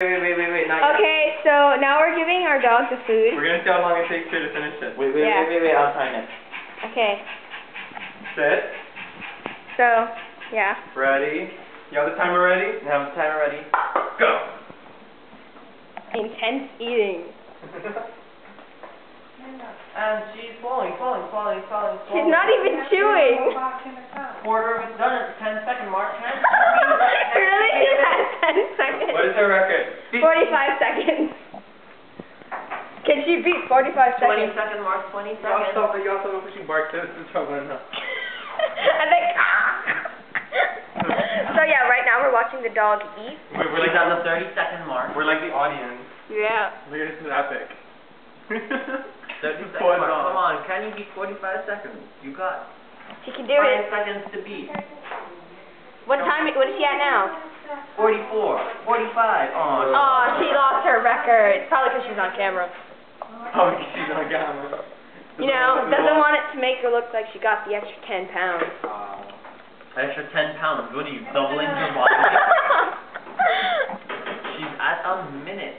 Wait, wait, wait, wait, not yet. Okay, so now we're giving our dog the food. We're gonna see how long it takes her to finish it. Wait, wait, Yeah. wait, wait, wait, I'll time it. Okay, Sit. so, yeah. Ready. You have the timer ready? Have the timer ready. Go. Intense eating. And she's falling, falling, falling, falling, She's not even chewing. Quarter of it's done at the What is her record? 45 seconds. Can she beat 45 20 seconds? second mark, 20 Y'all stop it, y'all stop it, she barked at us, it's trouble enough. I think. so yeah, right now we're watching the dog eat. We're, we're She's like at the 30 second mark. We're like the audience. Yeah. Look at this is epic. 30 second Pause mark. Come on, can you beat 45 seconds? You got She can do 5 it. seconds to beat. What time? What is she at now? 44, 45. Oh, Oh, she lost her record. Probably because she's on camera. Oh, she's on camera. You know, doesn't want it to make her look like she got the extra 10 pounds. Uh, Extra 10 pounds. What are you, doubling her body? She's at a minute.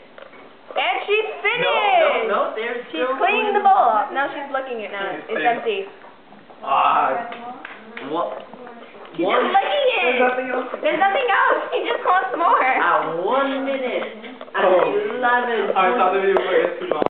and she's finished. no, no, there's She's cleaning the bowl up. Now she's looking at it now. It's empty. ah, What? She's One, just licking it. There's nothing else. There's nothing else. She just wants more. at one minute, at Oh. 11. I thought the video was like, it's too long.